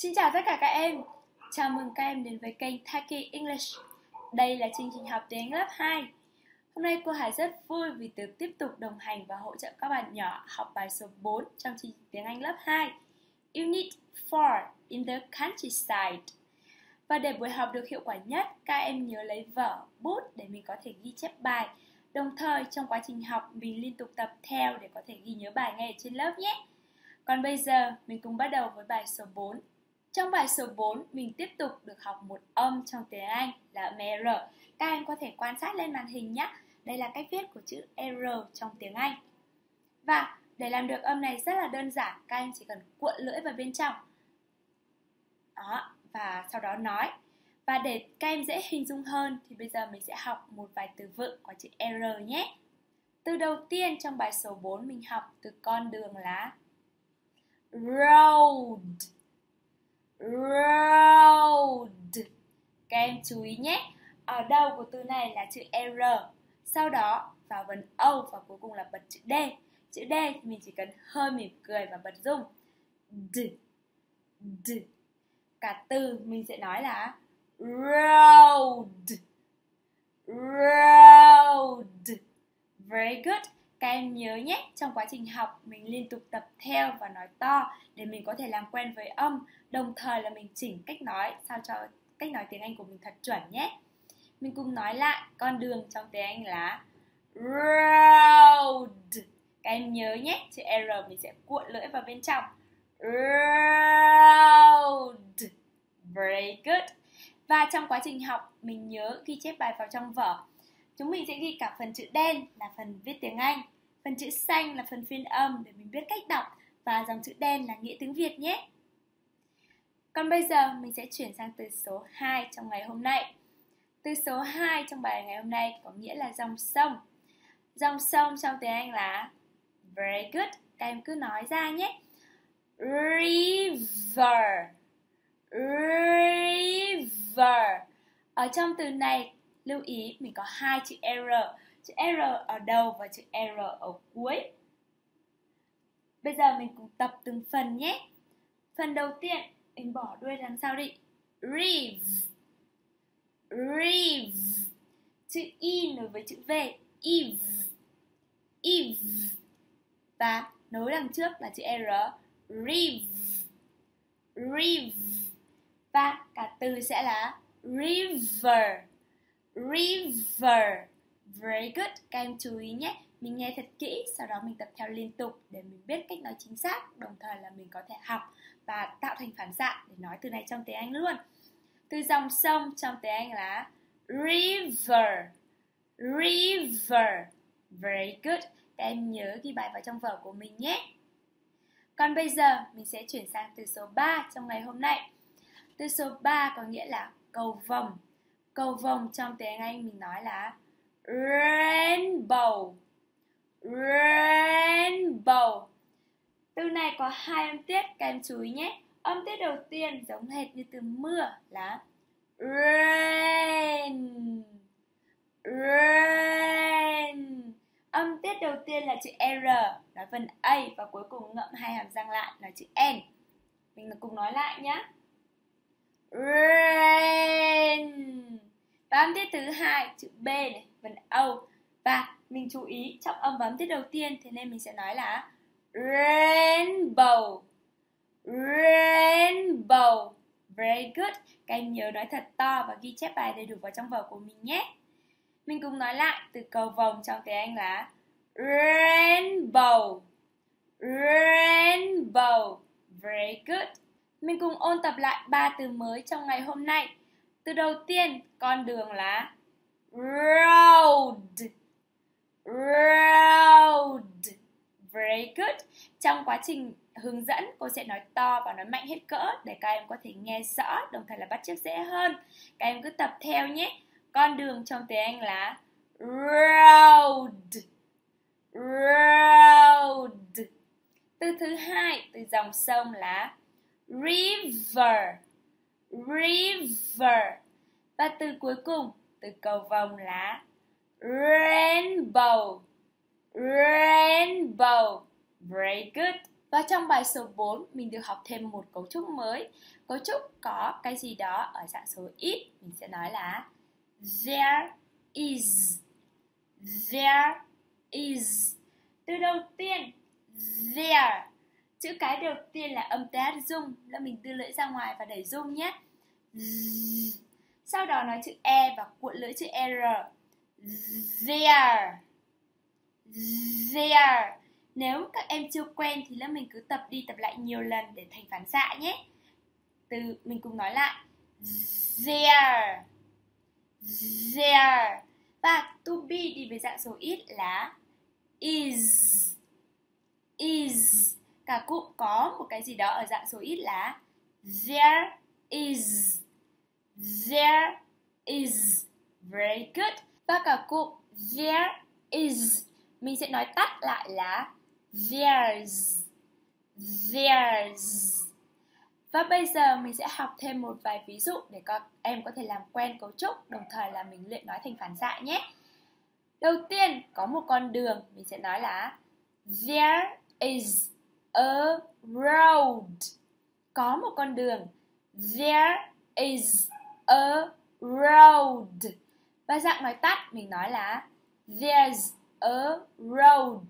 Xin chào tất cả các em. Chào mừng các em đến với kênh Taki English. Đây là chương trình học tiếng lớp 2. Hôm nay cô Hải rất vui vì được tiếp tục đồng hành và hỗ trợ các bạn nhỏ học bài số 4 trong chương trình tiếng Anh lớp 2. Unit 4 in the countryside. Và để buổi học được hiệu quả nhất, các em nhớ lấy vở, bút để mình có thể ghi chép bài. Đồng thời trong quá trình học mình liên tục tập theo để có thể ghi nhớ bài ngay ở trên lớp nhé. Còn bây giờ mình cùng bắt đầu với bài số 4. Trong bài số 4, mình tiếp tục được học một âm trong tiếng Anh là âm R. Các em có thể quan sát lên màn hình nhé. Đây là cách viết của chữ R trong tiếng Anh. Và để làm được âm này rất là đơn giản, các em chỉ cần cuộn lưỡi vào bên trong. Đó, và sau đó nói. Và để các em dễ hình dung hơn thì bây giờ mình sẽ học một vài từ vựng có chữ R nhé. Từ đầu tiên trong bài số 4 mình học từ con đường là road road các em chú ý nhé. Ở đầu của từ này là chữ r? Sau đó, vào vần o và cuối cùng là bật chữ d. Chữ d thì mình chỉ cần hơi mỉm cười và bật rung. D. D. Cả từ mình sẽ nói là road road very good các em nhớ nhé, trong quá trình học mình liên tục tập theo và nói to để mình có thể làm quen với âm, đồng thời là mình chỉnh cách nói sao cho cách nói tiếng Anh của mình thật chuẩn nhé. Mình cùng nói lại con đường trong tiếng Anh là road. Các em nhớ nhé, chữ R mình sẽ cuộn lưỡi vào bên trong. Road. Very good. Và trong quá trình học mình nhớ ghi chép bài vào trong vở Chúng mình sẽ ghi cả phần chữ đen là phần viết tiếng Anh, phần chữ xanh là phần phiên âm để mình biết cách đọc và dòng chữ đen là nghĩa tiếng Việt nhé. Còn bây giờ mình sẽ chuyển sang từ số 2 trong ngày hôm nay. Từ số 2 trong bài ngày hôm nay có nghĩa là dòng sông. Dòng sông trong tiếng Anh là very good. Các em cứ nói ra nhé. River. River. Ở trong từ này lưu ý, mình có hai chữ R. Chữ R ở đầu và chữ R ở cuối. Bây giờ mình cùng tập từng phần nhé. Phần đầu tiên, mình bỏ đuôi đằng sau đi. Rive Rive chữ i nối với chữ V. Eve Eve và nối đằng trước là chữ R. Rive Rive và cả từ sẽ là river river. Very good. Các em chú ý nhé. Mình nghe thật kỹ, sau đó mình tập theo liên tục để mình biết cách nói chính xác, đồng thời là mình có thể học và tạo thành phản xạ để nói từ này trong tiếng Anh luôn. Từ dòng sông trong tiếng Anh là river. River. Very good. Các em nhớ ghi bài vào trong vở của mình nhé. Còn bây giờ, mình sẽ chuyển sang từ số 3 trong ngày hôm nay. Từ số 3 có nghĩa là cầu vồng. Cầu vồng trong tiếng Anh mình nói là rainbow. Rainbow. Từ này có hai âm tiết, các em chú ý nhé. Âm tiết đầu tiên giống hệt như từ mưa là rain. Rain. Âm tiết đầu tiên là chữ R, nói phần A và cuối cùng ngậm hai hàm răng lại là chữ N. Mình cùng nói lại nhé. Rain và âm tiết thứ hai, chữ B này vần âu và mình chú ý trong âm và âm tiết đầu tiên, thế nên mình sẽ nói là rainbow. Rainbow, very good. Các em nhớ nói thật to và ghi chép bài đầy đủ vào trong vở của mình nhé. Mình cùng nói lại từ cầu vồng trong tiếng Anh là rainbow. Rainbow, very good. Mình cùng ôn tập lại ba từ mới trong ngày hôm nay từ đầu tiên, con đường là road. Road. Very good. Trong quá trình hướng dẫn, cô sẽ nói to và nói mạnh hết cỡ để các em có thể nghe rõ, đồng thời là bắt chước dễ hơn. Các em cứ tập theo nhé. Con đường trong tiếng Anh là road. Road. Từ thứ hai, từ dòng sông là river river và từ cuối cùng từ cầu vồng là rainbow rainbow very good Và trong bài số 4 mình được học thêm một cấu trúc mới. Cấu trúc có cái gì đó ở dạng số ít, mình sẽ nói là there is. There is. Từ đầu tiên there. Chữ cái đầu tiên là âm th rung, là mình đưa lưỡi ra ngoài và đẩy rung nhé. Sau đó nói chữ e và cuộn lưỡi chữ r. There. There nếu các em chưa quen thì lớp mình cứ tập đi tập lại nhiều lần để thành phản xạ nhé. Từ mình cùng nói lại. There. There. Và to be đi với dạng số ít là is. Is. Cả cụm có một cái gì đó ở dạng số ít là there is. There is. Very good. Và cả cụm there is mình sẽ nói tắt lại là There's There's Và bây giờ mình sẽ học thêm một vài ví dụ để các em có thể làm quen cấu trúc, đồng thời là mình luyện nói thành phản xạ nhé. Đầu tiên, có một con đường, mình sẽ nói là There is a road. Có một con đường. There is a road. Và dạng nói tắt, mình nói là There's a road.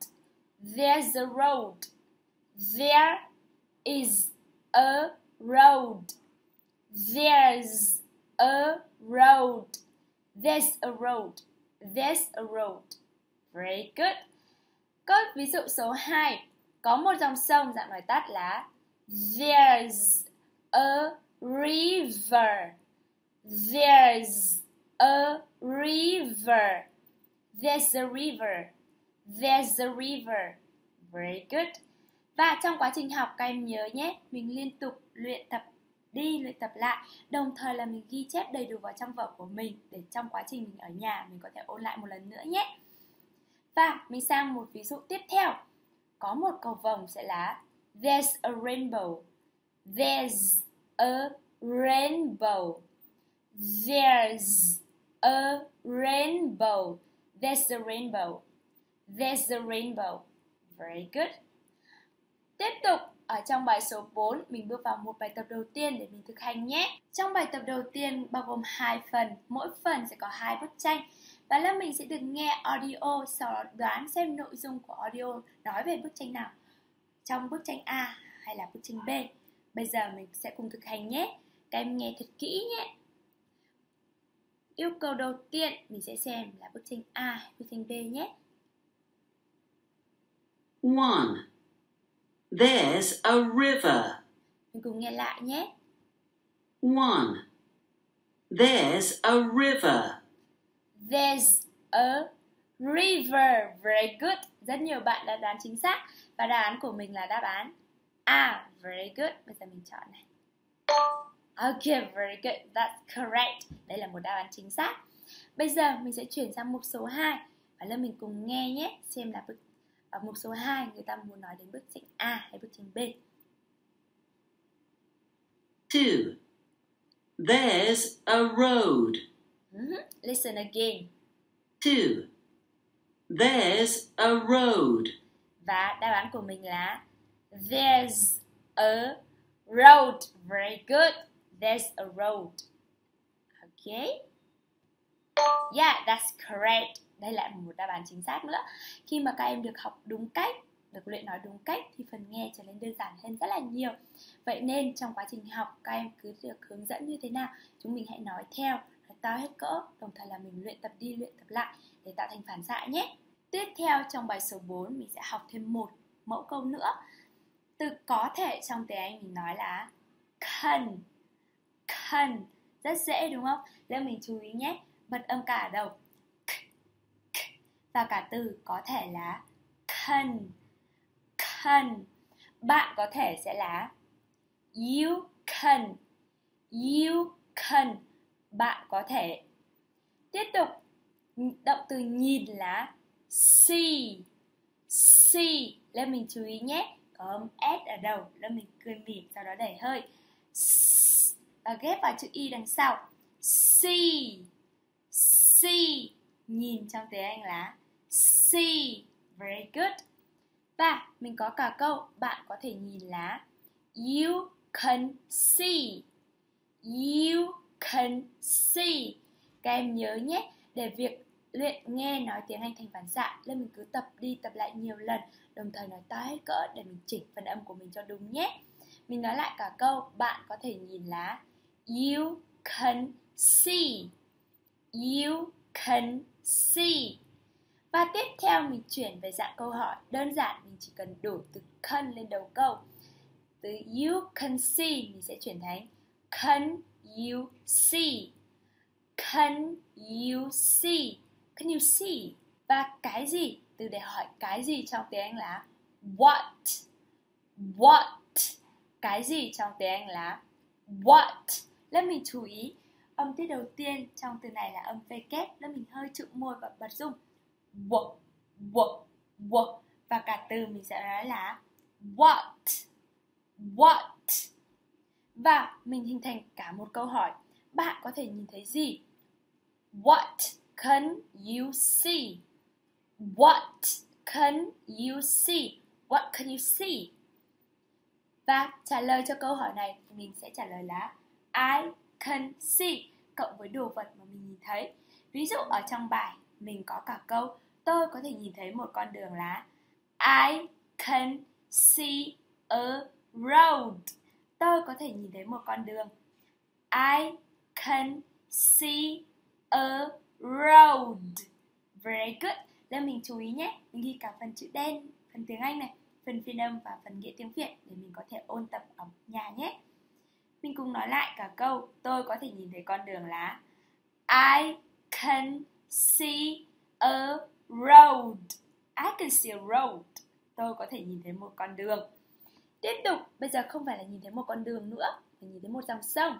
There's a road. There is a road. There's a road. There's a road. There's a road. Very good. Câu ví dụ số 2. Có một dòng sông dạng nói tắt là There's a river. There's a river. There's a river. There's a river. Very good. Và trong quá trình học các em nhớ nhé, mình liên tục luyện tập đi luyện tập lại đồng thời là mình ghi chép đầy đủ vào trong vở của mình để trong quá trình mình ở nhà mình có thể ôn lại một lần nữa nhé và mình sang một ví dụ tiếp theo có một cầu vồng sẽ là there's a rainbow there's a rainbow there's a rainbow there's a rainbow There's a rainbow. Very good. Tiếp tục, ở trong bài số 4, mình bước vào một bài tập đầu tiên để mình thực hành nhé. Trong bài tập đầu tiên bao gồm hai phần, mỗi phần sẽ có hai bức tranh. Và là mình sẽ được nghe audio, sau đó đoán xem nội dung của audio nói về bức tranh nào. Trong bức tranh A hay là bức tranh B. Bây giờ mình sẽ cùng thực hành nhé. Các em nghe thật kỹ nhé. Yêu cầu đầu tiên mình sẽ xem là bức tranh A hay bức tranh B nhé. 1. There's a river. Mình cùng nghe lại nhé. 1. There's a river. There's a river. Very good. Rất nhiều bạn đã đoán chính xác. Và đáp án của mình là đáp án A. Very good. Bây giờ mình chọn này. Okay, very good. That's correct. Đây là một đáp án chính xác. Bây giờ mình sẽ chuyển sang mục số 2 và lớp mình cùng nghe nhé, xem là bức ở mục số 2 người ta muốn nói đến bức tranh A hay bức tranh B. 2. There's a road. Mm-hmm. Listen again. 2. There's a road. Và đáp án của mình là There's a road. Very good. There's a road. Okay. Yeah, that's correct đây lại một đáp án chính xác nữa khi mà các em được học đúng cách được luyện nói đúng cách thì phần nghe trở nên đơn giản hơn rất là nhiều vậy nên trong quá trình học các em cứ được hướng dẫn như thế nào chúng mình hãy nói theo to hết cỡ, đồng thời là mình luyện tập đi, luyện tập lại để tạo thành phản xạ nhé. Tiếp theo trong bài số 4 mình sẽ học thêm một mẫu câu nữa. Từ có thể trong tiếng Anh mình nói là can can rất dễ đúng không? Nên mình chú ý nhé bật âm cả đầu và cả từ có thể là can can bạn có thể sẽ là you can you can bạn có thể tiếp tục động từ nhìn là see see. Lên mình chú ý nhé. Có âm s ở đầu. Lên mình cười mỉm, sau đó đẩy hơi. Và ghép vào chữ y đằng sau. See see. Nhìn trong tiếng anh là see. Very good. Và mình có cả câu bạn có thể nhìn lá. You can see. You can see. Các em nhớ nhé, để việc luyện nghe nói tiếng Anh thành phản xạ nên mình cứ tập đi tập lại nhiều lần đồng thời nói to hết cỡ để mình chỉnh phần âm của mình cho đúng nhé. Mình nói lại cả câu bạn có thể nhìn lá. You can see. You can see. Và tiếp theo mình chuyển về dạng câu hỏi. Đơn giản mình chỉ cần đổi từ can lên đầu câu. Từ you can see mình sẽ chuyển thành can you see? Can you see? Can you see? Và cái gì? Từ để hỏi cái gì trong tiếng Anh là what? What? Cái gì trong tiếng Anh là what? Let mình chú ý, âm tiết đầu tiên trong từ này là âm v kép. Nên mình hơi chữ môi và bật rung what what what và cả từ mình sẽ nói là what? What? Và mình hình thành cả một câu hỏi. Bạn có thể nhìn thấy gì? What can you see? What can you see? What can you see? Và trả lời cho câu hỏi này mình sẽ trả lời là I can see, cộng với đồ vật mà mình nhìn thấy. Ví dụ ở trong bài, mình có cả câu, tôi có thể nhìn thấy một con đường là I can see a road. Tôi có thể nhìn thấy một con đường. I can see a road. Very good. Giờ mình chú ý nhé. Mình ghi cả phần chữ đen, phần tiếng Anh này, phần phiên âm và phần nghĩa tiếng Việt để mình có thể ôn tập ở nhà nhé. Mình cùng nói lại cả câu Tôi có thể nhìn thấy con đường là I can see a road I can see a road Tôi có thể nhìn thấy một con đường Tiếp tục, bây giờ không phải là nhìn thấy một con đường nữa Mà nhìn thấy một dòng sông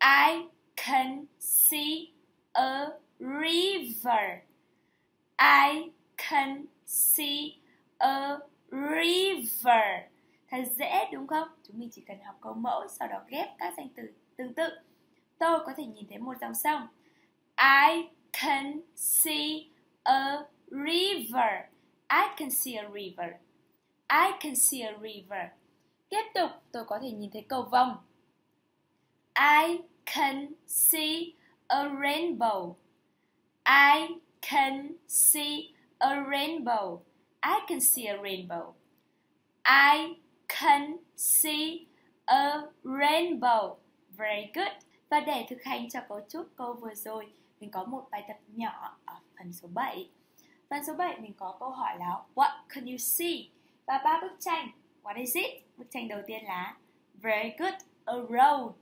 I can see a river I can see a river Thật dễ đúng không? Chúng mình chỉ cần học câu mẫu sau đó ghép các danh từ tương tự. Tôi có thể nhìn thấy một dòng sông. I can see a river. I can see a river. I can see a river. Tiếp tục, tôi có thể nhìn thấy cầu vồng. I can see a rainbow. I can see a rainbow. I can see a rainbow. I can see a rainbow. Very good. Và để thực hành cho cấu trúc câu vừa rồi, mình có một bài tập nhỏ ở phần số 7. Phần số 7 mình có câu hỏi là What can you see? Và ba bức tranh. What is it? Bức tranh đầu tiên là Very good. A road.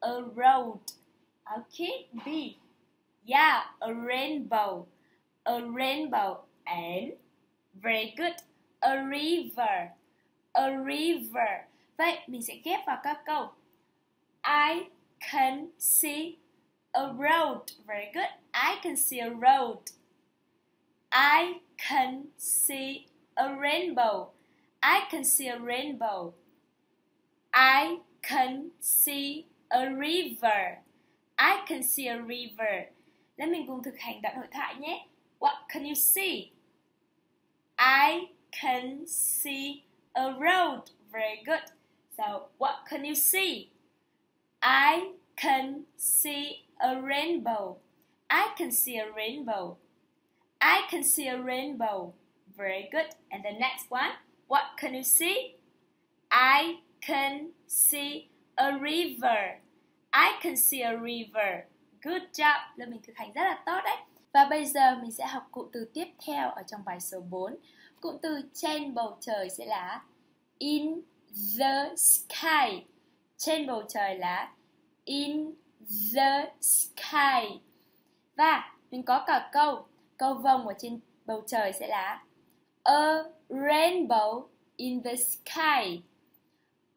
A road. Okay. B. Yeah, a rainbow. A rainbow. And very good. A river a river. Vậy mình sẽ ghép vào các câu. I can see a road. Very good. I can see a road. I can see a rainbow. I can see a rainbow. I can see a river. I can see a river. Let mình cùng thực hành đoạn hội thoại nhé. What can you see? I can see a road. Very good. So, what can you see? I can see a rainbow. I can see a rainbow. I can see a rainbow. Very good. And the next one, what can you see? I can see a river. I can see a river. Good job. Là mình thực hành rất là tốt đấy. Và bây giờ mình sẽ học cụm từ tiếp theo ở trong bài số 4. Cụm từ trên bầu trời sẽ là in the sky. Trên bầu trời là in the sky. Và mình có cả câu, câu vồng ở trên bầu trời sẽ là a rainbow in the sky.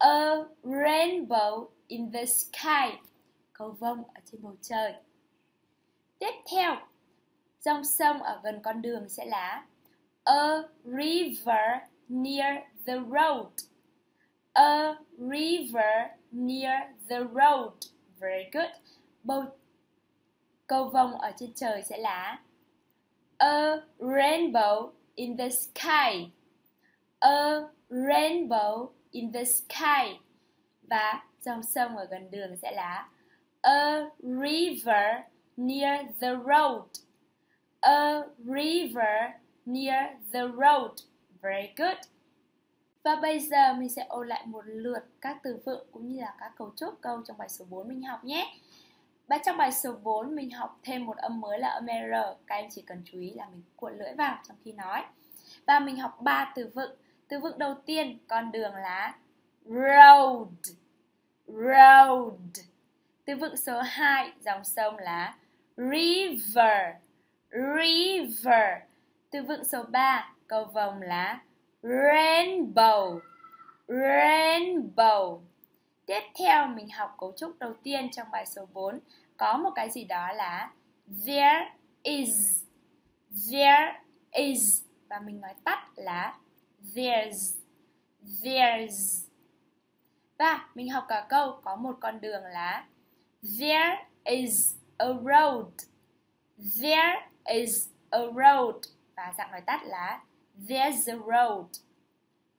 A rainbow in the sky. Câu vồng ở trên bầu trời. Tiếp theo, dòng sông ở gần con đường sẽ là a river near the road. A river near the road. Very good. Bầu cầu vồng ở trên trời sẽ là A rainbow in the sky. A rainbow in the sky. Và dòng sông ở gần đường sẽ là A river near the road. A river near the road. Very good. Và bây giờ mình sẽ ôn lại một lượt các từ vựng cũng như là các cấu trúc câu trong bài số 4 mình học nhé. Và trong bài số 4 mình học thêm một âm mới là âm R. Các em chỉ cần chú ý là mình cuộn lưỡi vào trong khi nói. Và mình học 3 từ vựng. Từ vựng đầu tiên, con đường là road. Road. Từ vựng số 2, dòng sông là river. River. Từ vựng số 3, câu vồng là rainbow. Rainbow. Tiếp theo mình học cấu trúc đầu tiên trong bài số 4 có một cái gì đó là there is. There is và mình nói tắt là there's. There's. Và mình học cả câu có một con đường là there is a road. There is a road và dạng nói tắt là there's a road.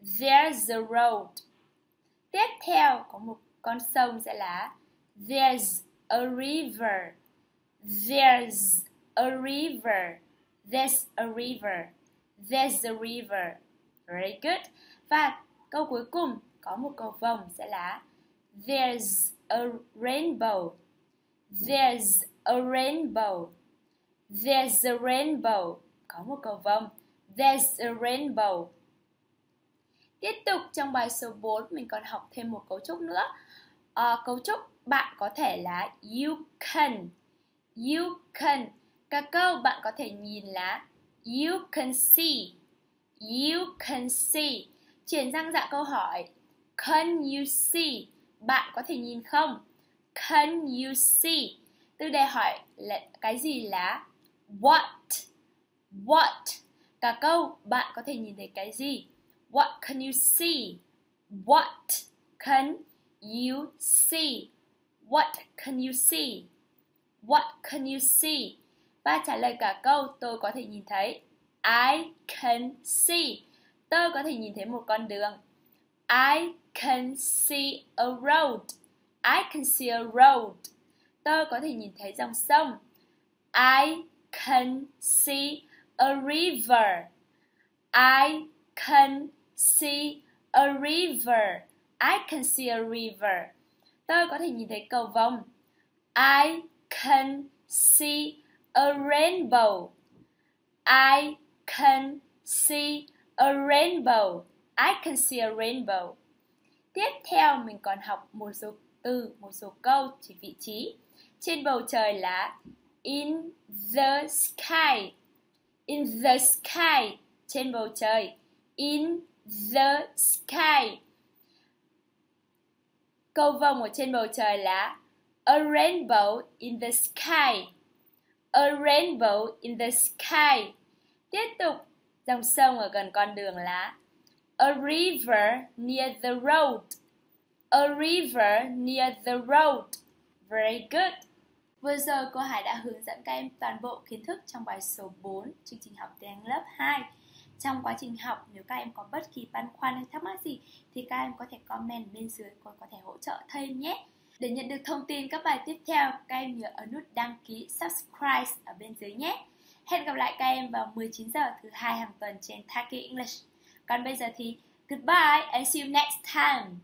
There's a road. Tiếp theo có một con sông sẽ là There's a river. There's a river. There's a river. There's a river. Very good. Và câu cuối cùng có một cầu vồng sẽ là There's a rainbow. There's a rainbow. There's a rainbow. Có một cầu vồng. There's a rainbow. Tiếp tục trong bài số 4 mình còn học thêm một cấu trúc nữa. À, cấu trúc bạn có thể là you can. You can. Cả câu bạn có thể nhìn là you can see. You can see. Chuyển sang dạng câu hỏi Can you see? Bạn có thể nhìn không? Can you see? Từ đề hỏi là cái gì là what? What? Cả câu bạn có thể nhìn thấy cái gì? What can you see? What can you see? What can you see? What can you see? Ba trả lời cả câu, tôi có thể nhìn thấy. I can see. Tôi có thể nhìn thấy một con đường. I can see a road. I can see a road. Tôi có thể nhìn thấy dòng sông. I can see a river. I can see a river. I can see a river. Tôi có thể nhìn thấy cầu vồng. I can see a rainbow. I can see a rainbow. I can see a rainbow. Tiếp theo mình còn học một số từ, một số câu chỉ vị trí. Trên bầu trời là in the sky. In the sky. Trên bầu trời. In the sky. Câu vồng ở trên bầu trời là A rainbow in the sky. A rainbow in the sky. Tiếp tục, dòng sông ở gần con đường là A river near the road. A river near the road. Very good. Vừa rồi cô Hải đã hướng dẫn các em toàn bộ kiến thức trong bài số 4 chương trình học tiếng lớp 2. Trong quá trình học, nếu các em có bất kỳ băn khoăn hay thắc mắc gì thì các em có thể comment bên dưới cô có thể hỗ trợ thêm nhé. Để nhận được thông tin các bài tiếp theo, các em nhớ ấn nút đăng ký subscribe ở bên dưới nhé. Hẹn gặp lại các em vào 19 giờ thứ hai hàng tuần trên Taki English. Còn bây giờ thì goodbye and see you next time.